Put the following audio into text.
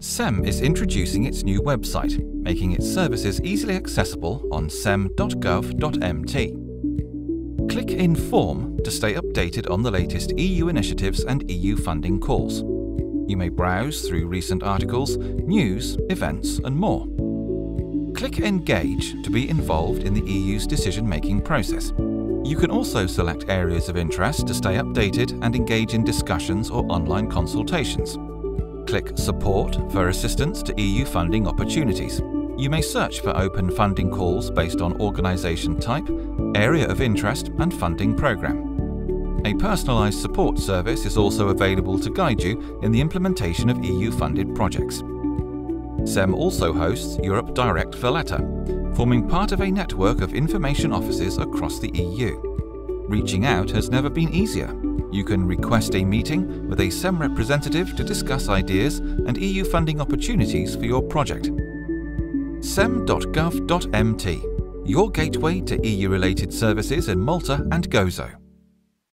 SEM is introducing its new website, making its services easily accessible on sem.gov.mt. Click Inform to stay updated on the latest EU initiatives and EU funding calls. You may browse through recent articles, news, events, and more. Click Engage to be involved in the EU's decision-making process. You can also select areas of interest to stay updated and engage in discussions or online consultations. Click Support for assistance to EU funding opportunities. You may search for open funding calls based on organisation type, area of interest and funding programme. A personalised support service is also available to guide you in the implementation of EU-funded projects. SEM also hosts Europe Direct Valletta, forming part of a network of information offices across the EU. Reaching out has never been easier. You can request a meeting with a SEM representative to discuss ideas and EU funding opportunities for your project. sem.gov.mt, your gateway to EU-related services in Malta and Gozo.